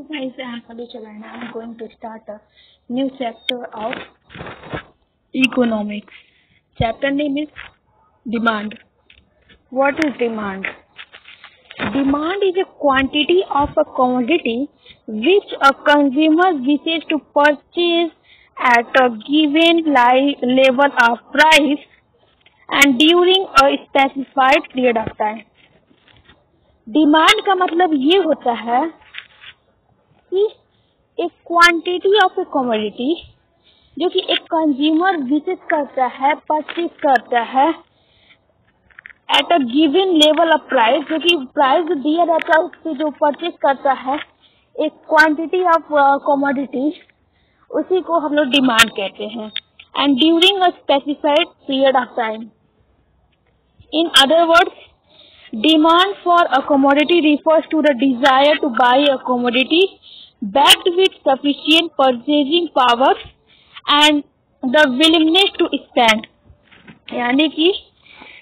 Hello guys, I am Madhu and I am going to start a new chapter of economics. Chapter name is demand. What is demand? Demand is a quantity of a commodity which a consumer wishes to purchase at a given level of price and during a specified period of time. Demand का मतलब ये होता है कि एक quantity of A commodity जो कि एक कंज्यूमर विज़िट करता है परचेज करता है at a given level of price जो कि प्राइस दिया जाता है, उससे जो परचेज करता है, एक क्वांटिटी ऑफ़ कमोडिटी उसी को हम लोग डिमांड कहते हैं। And during a specified period of time in other words demand for a commodity refers to the desire to buy a commodity backed with sufficient purchasing power and the willingness to spend. यानी कि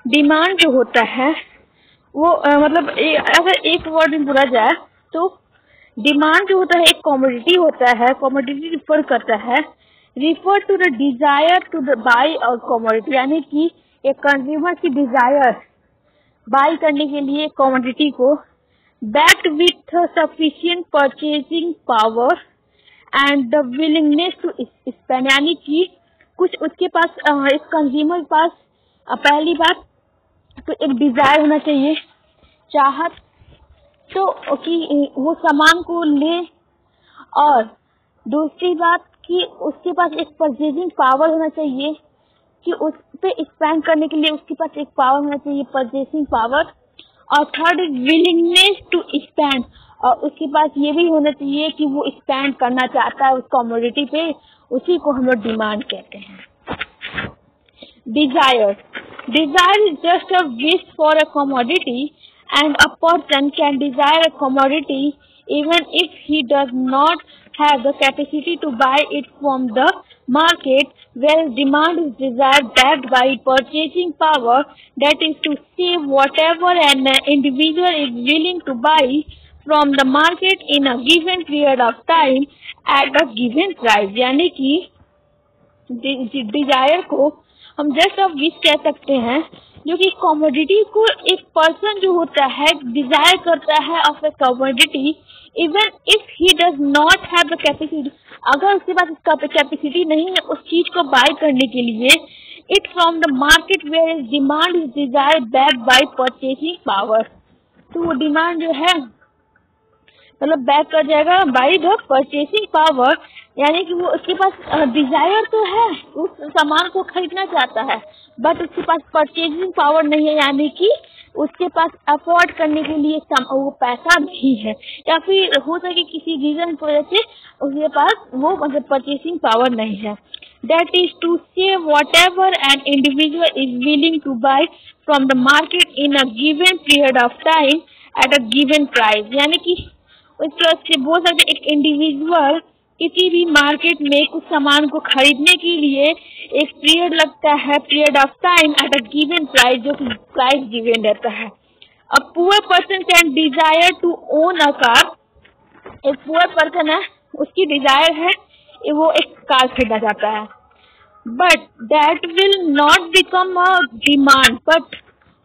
demand जो होता है वो आ, मतलब अगर एक word में बोला जाए तो डिमांड जो होता है एक कॉमोडिटी होता है कॉमोडिटी रिफर करता है refer to the desire to the buy और कॉमोडिटी यानी कि एक कंज्यूमर की डिज़ायर बाई करने के लिए कॉमोडिटी को backed with sufficient purchasing power and the willingness to spend यानी कि कुछ उसके पास इस कंज्यूमर पास पहली बात तो एक डिज़ायर होना चाहिए, चाहत तो कि वो सामान को ले और दूसरी बात कि उसके पास एक परचेजिंग पावर होना चाहिए, कि उस पे स्पेंड करने के लिए उसके पास एक पावर होना चाहिए परचेसिंग पावर और third is willingness to spend और उसके पास ये भी होना चाहिए कि वो स्पेंड करना चाहता है उस कॉमोडिटी पे, उसी को हम लोग डिमांड कहते हैं। Desire desire is just a wish for a commodity and a person can desire a commodity even if he does not have the capacity to buy it from the market where demand is desired backed by purchasing power that is to say whatever an individual is willing to buy from the market in a given period of time at a given price यानी कि desire को हम just of wish कह सकते हैं जो कि commodity को एक पर्सन जो होता है डिज़ायर करता है of a commodity even if he does not have the capacity अगर उसके पास इसका कैपेसिटी नहीं है, उस चीज़ को बाय करने के लिए it from the market where is demand is desire back by purchasing power तो वो डिमांड जो है मतलब बैक कर जाएगा बाई द परचेसिंग पावर यानी कि वो उसके पास डिज़ायर तो है, उस सामान को खरीदना चाहता है बट उसके पास परचेजिंग पावर नहीं है, यानी कि उसके पास अफोर्ड करने के लिए वो पैसा भी है। या फिर हो सके किसी रीजन की वजह से उसके पास वो मतलब परचेसिंग पावर नहीं है। That is to say whatever and individual is willing to buy from the market in a given period of time at a given price यानी कि उस तरह से बोल सकते एक इंडिविजुअल किसी भी मार्केट में कुछ सामान को खरीदने के लिए एक पीरियड लगता है period of time at a given price जो प्राइस गिवन रहता है। A poor person can desire to own a car एक पुअर पर्सन है उसकी डिज़ायर है वो एक कार खरीदना चाहता है। But that will not become a demand but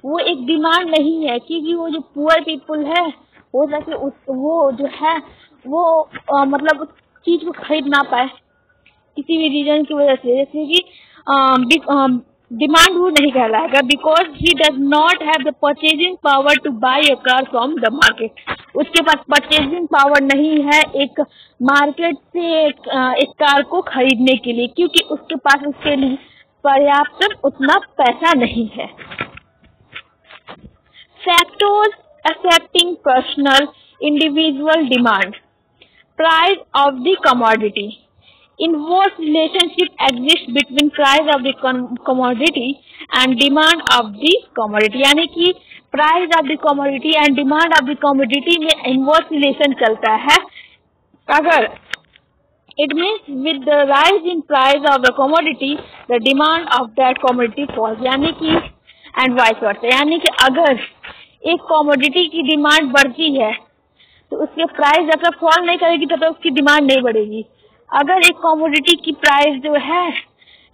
वो एक डिमांड नहीं है क्योंकि वो जो पुअर पीपुल है हो सके उस वो जो है वो आ, मतलब चीज़ को खरीद ना पाए। किसी भी रीजन की वजह से जैसे कि डिमांड वो नहीं कहलाएगा because he does not have the purchasing power to buy a car from the market उसके पास परचेजिंग पावर नहीं है एक मार्केट से एक, एक कार को खरीदने के लिए क्योंकि उसके पास उसके लिए पर्याप्त उतना पैसा नहीं है। Factors affecting personal individual demand. Price of the commodity in what relationship exist between price of the commodity and demand of the commodity यानी कि price of the commodity and demand of the commodity में inverse relation चलता है। अगर it means with the rise in price of the commodity the demand of that commodity falls यानी कि and vice versa यानी कि अगर एक कॉमोडिटी की डिमांड बढ़ती है तो उसके प्राइस जब तक फॉल नहीं करेगी, तब तक उसकी डिमांड नहीं बढ़ेगी। अगर एक कॉमोडिटी की प्राइस जो है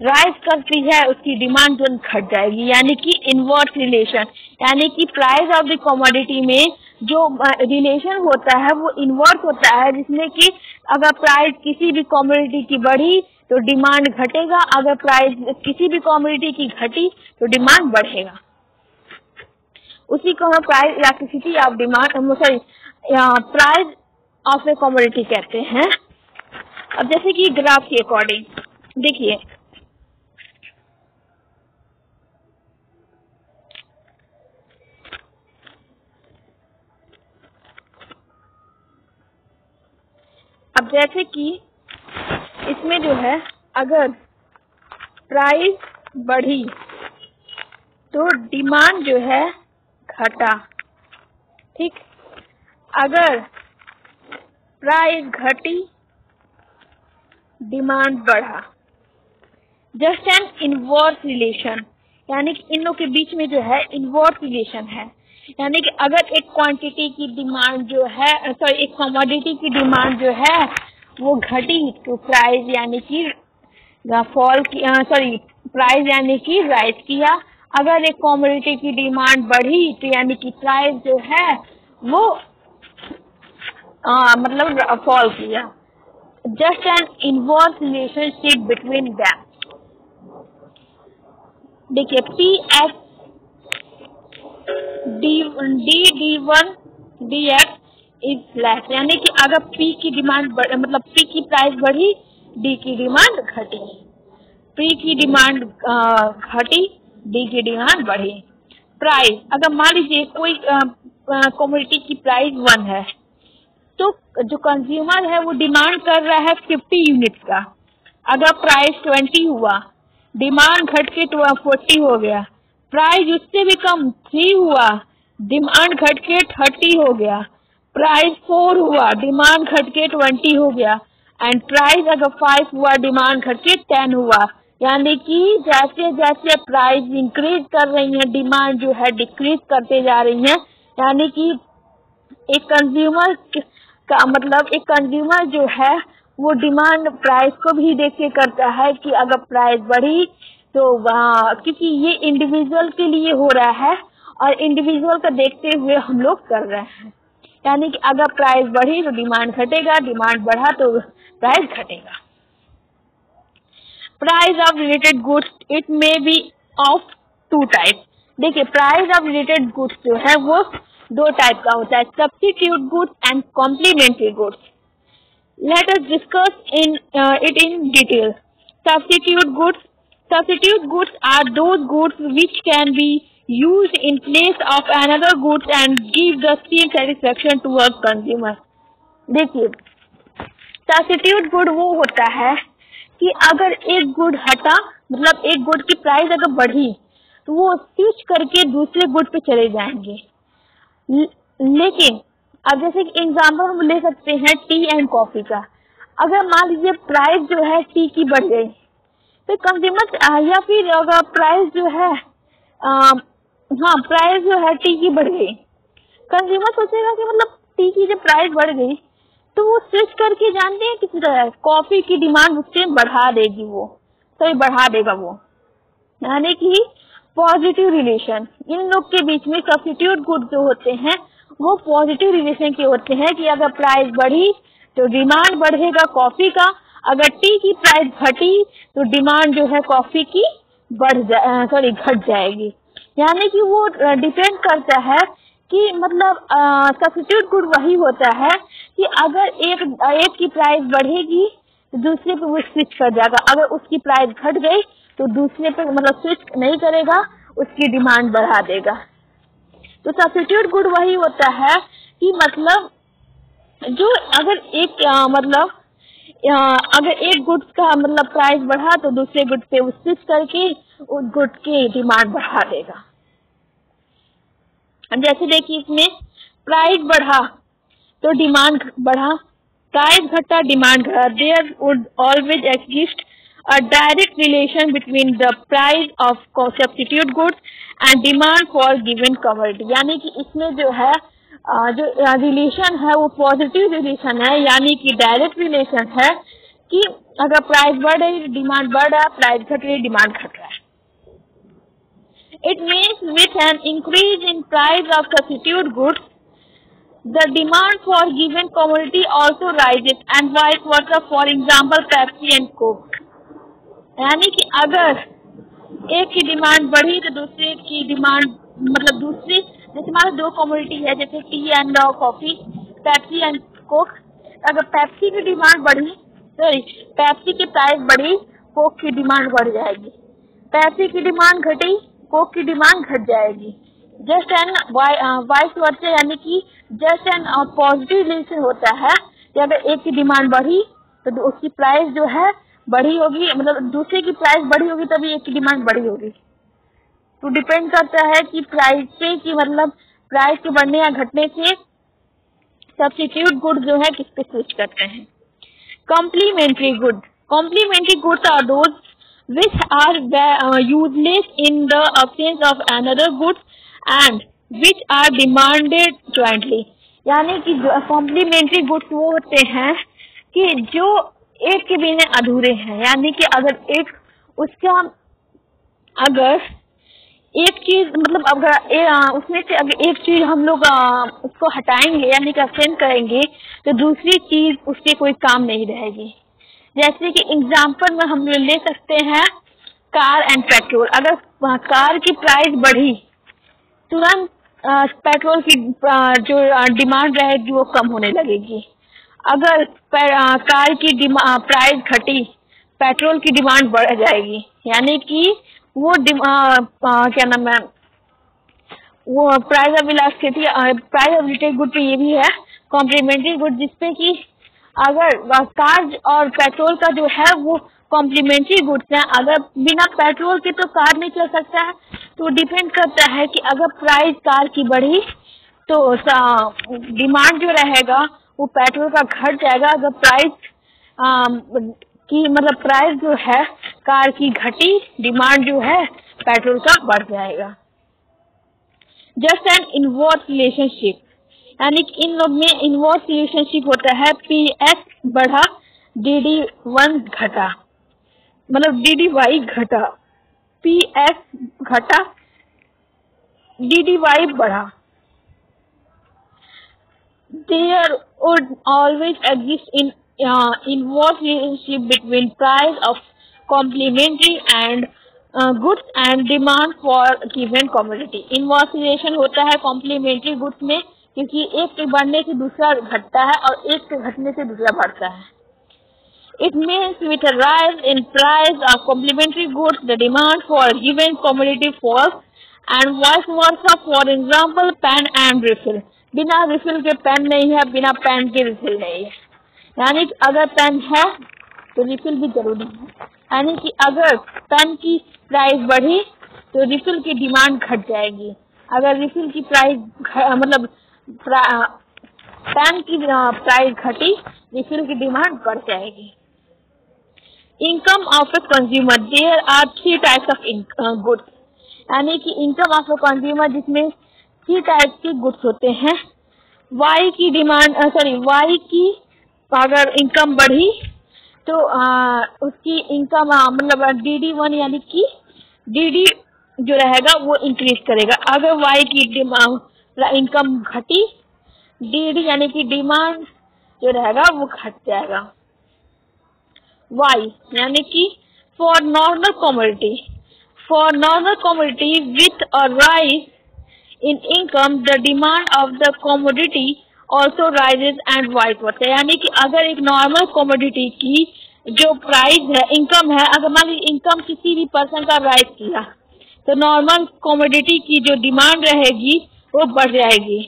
राइज करती है, उसकी डिमांड तुरंत घट जाएगी। यानी कि इनवर्स रिलेशन यानी कि प्राइस ऑफ़ द कॉमोडिटी में जो रिलेशन होता है, वो इनवर्स होता है, जिसमें कि अगर प्राइस किसी भी कॉमोडिटी की बढ़ी तो डिमांड घटेगा। अगर प्राइस किसी भी कॉमोडिटी की घटी तो डिमांड बढ़ेगा। उसी को हम price electricity of demand sorry price of a commodity कहते हैं। अब जैसे कि ग्राफ के अकॉर्डिंग देखिए। अब जैसे कि इसमें जो है, अगर प्राइस बढ़ी तो डिमांड जो है घटा, ठीक? अगर प्राइस घटी, डिमांड बढ़ा। जस्ट एन इनवर्स रिलेशन, यानी कि इन लोग के बीच में जो है इनवर्स रिलेशन है। यानी कि अगर एक क्वांटिटी की डिमांड जो है सॉरी एक कमोडिटी की डिमांड जो है, वो घटी तो प्राइस यानी कि फॉल किया सॉरी प्राइस यानी कि राइज किया। अगर एक कॉमोडिटी की डिमांड बढ़ी तो यानी कि प्राइस जो है, वो आ, मतलब फॉल किया। Just an inverse relationship between them देखिए P X D D D one D X is less यानी कि अगर पी की डिमांड मतलब पी की प्राइस बढ़ी डी की डिमांड घटी। पी की डिमांड घटी डी की डिमांड बढ़ी। प्राइस अगर मान लीजिए कोई कम्युनिटी की प्राइस वन है तो जो कंज्यूमर है, वो डिमांड कर रहा है फिफ्टी यूनिट का। अगर प्राइस ट्वेंटी हुआ डिमांड घट के फोर्टी हो गया। प्राइस उससे भी कम थ्री हुआ डिमांड घट के थर्टी हो गया। प्राइस फोर हुआ डिमांड घट के ट्वेंटी हो गया। एंड प्राइस अगर फाइव हुआ डिमांड घट के टेन हुआ। यानी कि जैसे जैसे प्राइस इंक्रीज कर रही है डिमांड जो है डिक्रीज करते जा रही है। यानी कि एक कंज्यूमर का मतलब एक कंज्यूमर जो है, वो डिमांड प्राइस को भी देख के करता है कि अगर प्राइस बढ़ी तो क्योंकि ये इंडिविजुअल के लिए हो रहा है और इंडिविजुअल का देखते हुए हम लोग कर रहे हैं। यानी कि अगर प्राइस बढ़ी तो डिमांड घटेगा डिमांड बढ़ा तो प्राइस घटेगा। Price of related goods it may be of two type देखिए प्राइस ऑफ़ रिलेटेड गुड्स जो है, वो दो टाइप का होता है substitute goods and complementary goods let us discuss in it in detail substitute goods substitute goods are those goods which can be used in place of another goods and give the same satisfaction to a consumer. देखिए substitute good वो होता है कि अगर एक good हटा मतलब एक गुड की प्राइस अगर बढ़ी तो वो स्विच करके दूसरे गुड पे चले जाएँगे। लेकिन अब जैसे कि एग्ज़ाम्पल हम ले सकते हैं टी एंड कॉफ़ी का। अगर मान लीजिए प्राइस जो है टी की बढ़ गई तो कंज्यूमर या फिर अगर प्राइस जो है हाँ प्राइस जो है टी की बढ़ गई कंज्यूमर सोचेगा कि मतलब टी की जब प्राइस बढ़ गई तो वो स्विच करके जानते हैं किसी तरह कॉफ़ी की डिमांड उससे बढ़ा देगी वो सही बढ़ा देगा वो। यानी कि पॉजिटिव रिलेशन इन लोग के बीच में सब्सिट्यूट गुड जो होते हैं, वो पॉजिटिव रिलेशन के होते हैं कि अगर प्राइस बढ़ी तो डिमांड बढ़ेगा कॉफ़ी का। अगर टी की प्राइस घटी तो डिमांड जो है कॉफ़ी की बढ़ जा सॉरी घट जाएगी। यानी कि वो डिपेंड करता है कि मतलब सब्सिट्यूट गुड वही होता है कि अगर एक एक की प्राइस बढ़ेगी तो दूसरे पे वो स्विच कर जाएगा। अगर उसकी प्राइस घट गई तो दूसरे पे मतलब स्विच नहीं करेगा उसकी डिमांड बढ़ा देगा। तो सब्सिट्यूट गुड वही होता है कि मतलब जो अगर एक आ, मतलब आ, अगर एक गुड्स का मतलब प्राइस बढ़ा तो दूसरे गुड पे स्विच करके उस गुड की डिमांड बढ़ा देगा। जैसे देखिए इसमें प्राइस बढ़ा तो डिमांड बढ़ा प्राइस घटा डिमांड घटा। There would always exist a direct relation between the price of substitute goods and demand for given commodity यानी कि इसमें जो है जो रिलेशन है, वो पॉजिटिव रिलेशन है। यानी कि डायरेक्ट रिलेशन है कि अगर प्राइस बढ़ रही डिमांड बढ़ रहा है प्राइस घट रही डिमांड घट रहा है। It means with an increase in price of substitute goods the demand for given commodity also rises and vice versa for example Pepsi and Coke यानी कि अगर एक की डिमांड बढ़ी तो दूसरे की डिमांड मतलब दूसरी, जैसे हमारे दो कॉमोडिटी है, जैसे tea and coffee Pepsi and Coke अगर पैप्सी की डिमांड बढ़ी सॉरी पैप्सी की प्राइस बढ़ी कोक की डिमांड बढ़ जाएगी। पैप्सी की डिमांड घटी कोक की डिमांड घट जाएगी। जस्ट एंड वाइस वर्सा यानी कि जस्ट एंड पॉजिटिव रिलेशन होता है कि अगर एक की डिमांड बढ़ी तो उसकी प्राइस जो है बढ़ी होगी मतलब दूसरे की प्राइस बढ़ी होगी तभी एक की डिमांड बढ़ी होगी। तो डिपेंड करता है कि प्राइस पे, की मतलब प्राइस के बढ़ने या घटने से सब्सिट्यूट गुड जो है किस पे स्विच करते हैं। Complementary good complementary goods are those which are useless in the absence of another goods and which are demanded jointly यानी कि कॉम्प्लीमेंट्री गुड्स वो होते हैं कि जो एक के बिना अधूरे हैं। यानी कि अगर एक उसका अगर एक चीज़ मतलब अगर ए, उसमें से अगर एक चीज़ हम लोग उसको हटाएँगे यानी कि असेंड करेंगे तो दूसरी चीज़ उसके कोई काम नहीं रहेगी। जैसे कि एग्ज़ाम्पल में हम ले सकते हैं कार एंड पेट्रोल अगर कार की प्राइस बढ़ी तुरंत पेट्रोल की जो डिमांड रहेगी वो कम होने लगेगी। अगर कार की प्राइस घटी पेट्रोल की डिमांड बढ़ जाएगी। यानी कि वो क्या नाम है? वो price of price of retail good ये भी है कॉम्प्लीमेंट्री गुड जिसपे कि अगर कार और पेट्रोल का जो है वो कॉम्प्लीमेंट्री गुड्स हैं। अगर बिना पेट्रोल के तो कार नहीं चल सकता है। तो डिपेंड करता है कि अगर प्राइस कार की बढ़ी तो डिमांड जो रहेगा वो पेट्रोल का घट जाएगा अगर प्राइस की मतलब प्राइस जो है, कार की घटी डिमांड जो है, पेट्रोल का बढ़ जाएगा। जस्ट एंड इनवर्स रिलेशनशिप यानी कि इन लोग में इनवर्स रिलेशनशिप होता है पी एस बढ़ा डी डी वन घटा मतलब डी डी वाई घटा पी एस घटा डी डी वाई बढ़ा। There would always exist in uh, involves relationship between price of complementary and uh, goods and demand for given commodity inverse relation होता है complementary goods में क्योंकि एक के बढ़ने से दूसरा घटता है और एक के घटने से दूसरा बढ़ता है It means with a rise in price of complementary goods, the demand for a given commodity falls and vice versa. For example, pen and refill. बिना रिफिल के पेन नहीं है, बिना पेन के रिफिल नहीं है। यानी कि अगर पेन है तो रिफिल भी ज़रूरी है। यानी कि अगर पेन की प्राइस बढ़ी तो रिफिल की डिमांड घट जाएगी। अगर रिफिल की प्राइस मतलब पेन की प्राइस घटी, रिफिल की डिमांड बढ़ जाएगी। Income of a consumer, there are three types of goods. यानी कि इनकम ऑफ़ ए कंज्यूमर जिसमें थ्री टाइप के गुड्स होते हैं। वाई की डिमांड सॉरी वाई की अगर इनकम बढ़ी तो आ, उसकी इनकम मतलब डी डी वन यानी कि डी डी जो रहेगा वो इंक्रीज करेगा। अगर वाई की डिमांड इनकम घटी डी डी यानी कि डिमांड जो रहेगा वो घट जाएगा। वाई यानी कि for normal commodity for normal commodity with a rise in income the demand of the commodity also rises and vice versa यानी कि अगर एक नॉर्मल कॉमोडिटी की जो प्राइस है इनकम है, अगर मान लीजिए इनकम किसी भी पर्सन का राइज किया तो नॉर्मल कॉमोडिटी की जो डिमांड रहेगी, वो बढ़ जाएगी।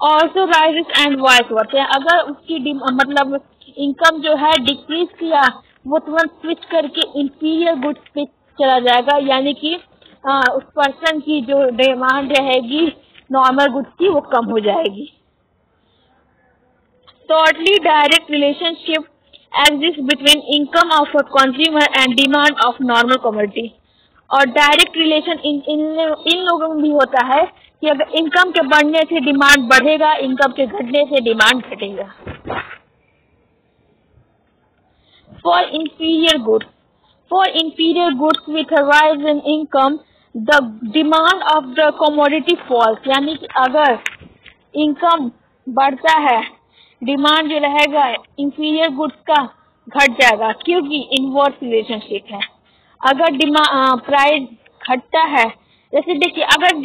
Also rises and vice versa अगर उसकी मतलब इनकम जो है डिक्रीज किया, वो तुरंत स्विच करके इंटीरियर गुड्स पे चला जाएगा। यानी कि आ, उस पर्सन की जो डिमांड रहेगी नॉर्मल गुड्स की वो कम हो जाएगी। Totally direct relationship exists between income of a consumer and demand of normal commodity. और डायरेक्ट रिलेशन इन इन इन लोगों में भी होता है कि अगर इनकम के बढ़ने से डिमांड बढ़ेगा इनकम के घटने से डिमांड घटेगा। For inferior goods for inferior goods with rise in income the demand of the commodity falls यानी कि अगर इनकम बढ़ता है डिमांड जो रहेगा इंफीरियर गुड्स का घट जाएगा क्योंकि इनवर्स रिलेशनशिप है। अगर प्राइस घटता है जैसे देखिए अगर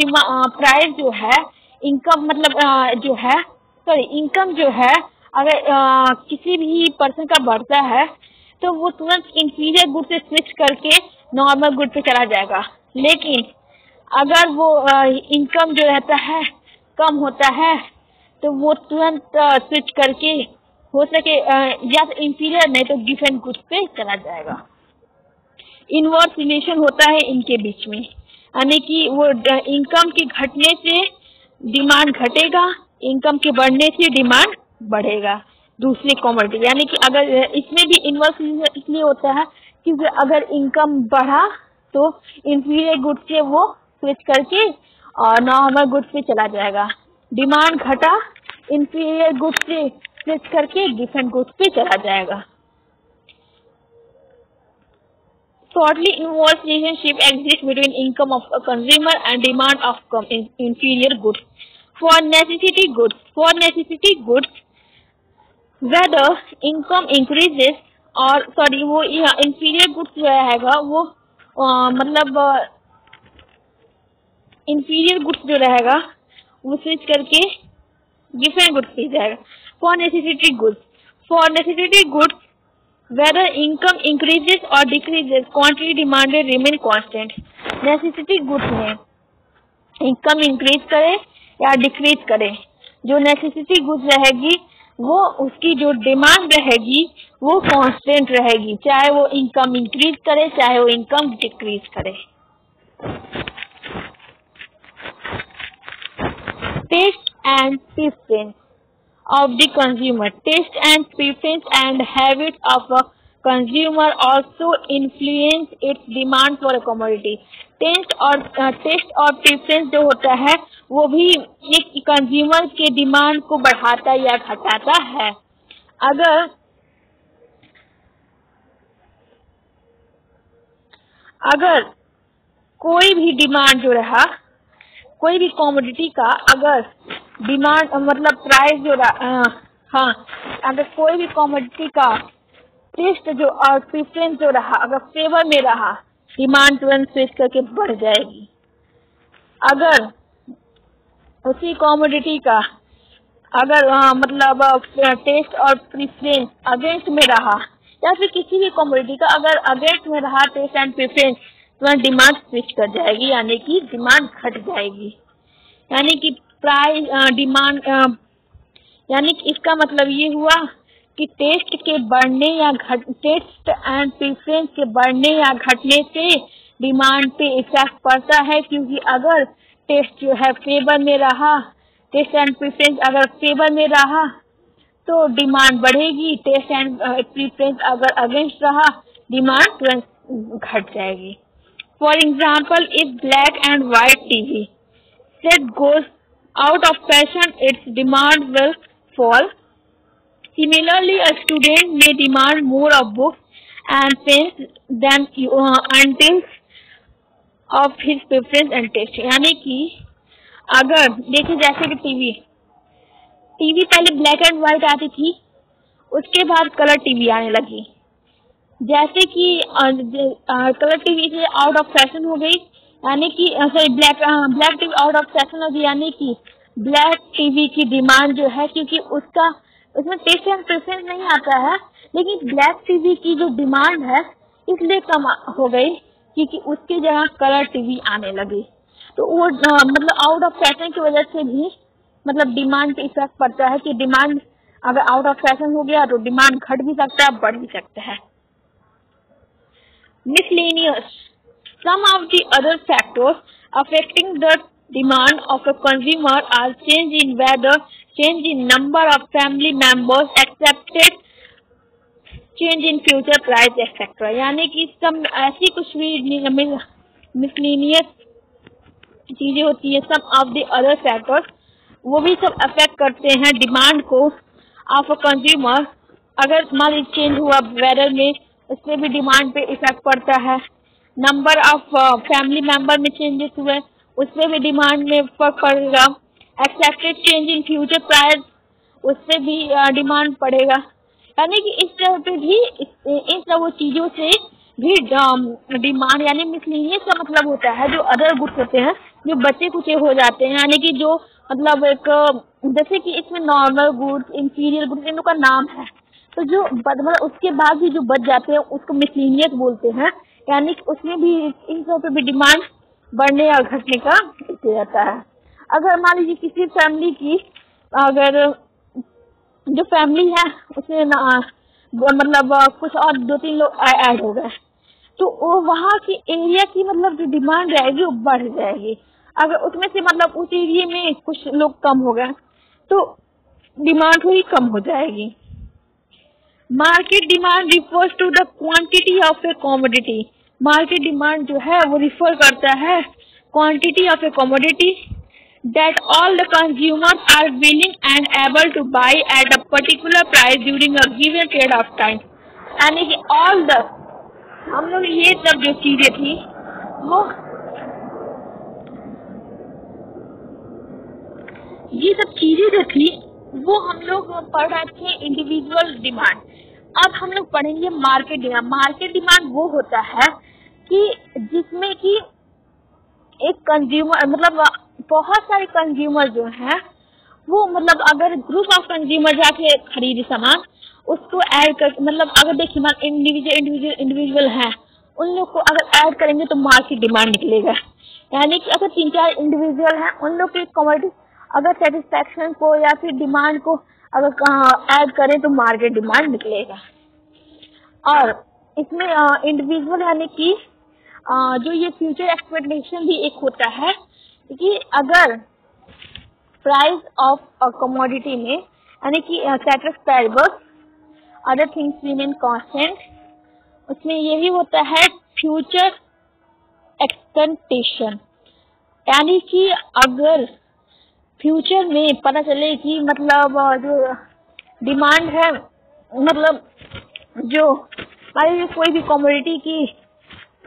प्राइस जो है इनकम मतलब आ, जो है सॉरी इनकम जो है अगर आ, किसी भी पर्सन का बढ़ता है तो वो तुरंत इंफीरियर गुड से स्विच करके नॉर्मल गुड पे चला जाएगा। लेकिन अगर वो इनकम जो रहता है, कम होता है तो वो तुरंत स्विच करके हो सके या तो इंफीरियर नहीं तो डिफरेंट गुड्स पे चला जाएगा। इनवर्स रिलेशन होता है इनके बीच में। यानी कि वो इनकम के घटने से डिमांड घटेगा इनकम के बढ़ने से डिमांड बढ़ेगा, दूसरी कॉमोडिटी यानी कि अगर, इसमें भी इन्वर्स इसलिए होता है क्योंकि अगर इनकम बढ़ा तो इंफीरियर गुड्स से वो स्विच करके और नॉर्मल गुड्स पे चला जाएगा डिमांड घटा इंफीरियर गुड्स से स्विच करके डिफरेंट गुड्स पे चला जाएगा Shortly involves relationship exists between income of a consumer and demand of inferior goods. For necessity goods, for necessity goods, whether income increases और सॉरी वो इंफीरियर गुड्स जो रहेगा वो मतलब इंफीरियर गुड्स जो रहेगा, वो स्विच करके डिफरेंट गुड्स पे जाएगा। For necessity goods for necessity goods whether income increases or decreases, quantity demanded remain constant necessity goods में इनकम इंक्रीज करे या डिक्रीज करे, जो नेसेसिटी गुड्स रहेगी वो उसकी जो डिमांड रहेगी, वो कांस्टेंट रहेगी। चाहे वो इनकम इंक्रीज करे, चाहे वो इनकम डिक्रीज करे। Taste and preference of the consumer taste and preference and habit of a consumer also influence its demand for a commodity taste और टेस्ट और प्रेफरेंस जो होता है, वो भी एक कंज्यूमर के डिमांड को बढ़ाता या घटाता है। अगर अगर कोई भी डिमांड जो रहा, कोई भी कॉमोडिटी का अगर डिमांड मतलब प्राइस जो रहा हाँ अगर कोई भी कॉमोडिटी का टेस्ट जो, और प्रेफरेंस जो रहा, अगर फेवर में रहा डिमांड तुरंत स्विच करके बढ़ जाएगी। अगर उसी कॉमोडिटी का अगर आ, मतलब टेस्ट और प्रेफरेंस अगेंस्ट में रहा या फिर किसी भी कॉमोडिटी का अगर अगेंस्ट में रहा टेस्ट एंड प्रेफरेंस तुरंत डिमांड स्विच कर जाएगी यानी कि डिमांड घट जाएगी। यानी कि प्राइस डिमांड यानी कि इसका मतलब ये हुआ कि टेस्ट के बढ़ने या घट टेस्ट एंड प्रेफरेंस के बढ़ने या घटने से डिमांड पे इफ़ेक्ट पड़ता है क्योंकि अगर टेस्ट जो है फेवर में रहा टेस्ट एंड प्रेफरेंस अगर फेवर में रहा तो डिमांड बढ़ेगी टेस्ट एंड प्रेफरेंस अगर अगेंस्ट रहा डिमांड तुरंत घट जाएगी for example if black and white TV set goes out of fashion its demand will fall. Similarly, a student may demand more of books and pens than uh, until of his preference and taste. यानी कि अगर देखिए जैसे कि TV TV पहले black and white आती थी उसके बाद कलर टीवी आने लगी जैसे कि कलर टीवी से आउट ऑफ़ फ़ैशन हो गई यानी कि sorry black black TV out of fashion होगी यानी कि ब्लैक टीवी की डिमांड जो है क्योंकि उसका उसमें टेस्ट एंड प्रेफरेंस नहीं आता है लेकिन ब्लैक टीवी की जो डिमांड है इसलिए कम हो गई क्योंकि उसकी जगह कलर टीवी आने लगी। तो वो मतलब आउट ऑफ़ फ़ैशन की वजह से भी मतलब डिमांड पे इफ़ेक्ट पड़ता है कि डिमांड अगर आउट ऑफ़ फ़ैशन हो गया तो डिमांड घट भी सकता है बढ़ भी सकता है। Miscellaneous Some of the other factors affecting the demand of a consumer are change in weather, change in number of family members accepted, change in future price etc. यानी कि सब ऐसी कुछ भी मिसलिनियस चीज़ें होती है some of the other factors वो भी सब अफेक्ट करते हैं डिमांड को ऑफ़ अ कंज्यूमर अगर मान लीजिए चेंज हुआ वेदर में उससे भी डिमांड पे इफ़ेक्ट पड़ता है. नंबर ऑफ़ फैमिली मेंबर में चेंजेस हुए उससे भी डिमांड में फ़र्क पड़ेगा. Accepted change in future price उससे भी डिमांड पड़ेगा। यानी कि इस तरह पे भी इन सब चीज़ों से भी डिमांड यानी मिसलिनियस का मतलब होता है, जो अदर गुड्स होते हैं, जो बचे कुचे हो जाते हैं। यानी कि जो मतलब एक, जैसे कि इसमें नॉर्मल गुड्स इंटीरियर गुड्स इन का नाम है। तो जो मतलब उसके बाद भी जो बच जाते हैं, उसको मिसलिनियस बोलते हैं। यानी कि उसमें भी, इन सब पे भी डिमांड बढ़ने या घटने का रहता है। अगर मान लीजिए किसी फैमिली की, अगर जो फैमिली है उसमें मतलब कुछ और दो तीन लोग ऐड हो गए तो वहाँ की एरिया की मतलब जो डिमांड रहेगी, वो बढ़ जाएगी। अगर उसमें से मतलब उस एरिया में कुछ लोग कम हो गए तो डिमांड थोड़ी कम हो जाएगी। Market demand refers to the quantity of a commodity market demand जो है, वो रिफर करता है quantity of a commodity that all the consumers are willing and able to buy at a particular price during a given period of time यानी कि all the हम लोग ये सब जो चीज़ें थी वो ये सब चीज़ें जो थी वो हम लोग पढ़ रहे थे इंडिविजुअल डिमांड अब हम लोग पढ़ेंगे मार्केट डिमांड मार्केट डिमांड वो होता है कि जिसमें कि एक कंज्यूमर मतलब बहुत सारे कंज्यूमर जो हैं, वो मतलब अगर ग्रुप ऑफ़ कंज्यूमर जाके खरीदे सामान, उसको ऐड कर मतलब अगर देखिए मान इंडिविजुअल इंडिविजुअल इंडिविजुअल है, उन लोग को अगर ऐड करेंगे तो मार्केट डिमांड निकलेगा। यानी कि अगर तीन चार इंडिविजुअल हैं, उन लोग की कमोडिटी अगर सेटिस्फेक्शन को या फिर डिमांड को अगर ऐड करें तो मार्केट डिमांड निकलेगा। और इसमें इंडिविजुअल यानी कि जो ये फ्यूचर एक्सपेक्टेशन भी एक होता है कि अगर प्राइस ऑफ़ अ कमोडिटी में, यानी कि सेटिस्फाइबल अदर थिंग्स रिमेन कांस्टेंट उसमें यही होता है फ्यूचर एक्सपेक्टेशन यानी कि अगर फ्यूचर में पता चले कि मतलब जो डिमांड है मतलब जो कोई भी कमोडिटी की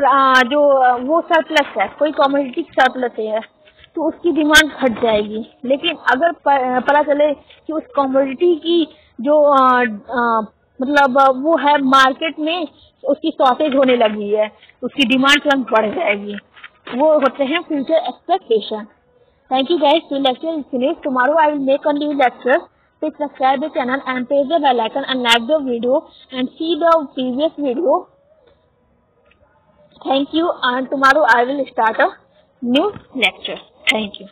जो वो सरप्लस है, कोई कमोडिटी सरप्लस है तो उसकी डिमांड घट जाएगी। लेकिन अगर पता चले कि उस कॉमोडिटी की जो आ, आ, मतलब वो है मार्केट में उसकी शॉर्टेज होने लगी है उसकी डिमांड तुरंत बढ़ जाएगी। वो होते हैं future expectation thank you guys two lecture finish tomorrow I will make a new lecture please subscribe the channel and press the bell icon and like the video and see the previous video thank you and tomorrow I will start a new lecture Thank you.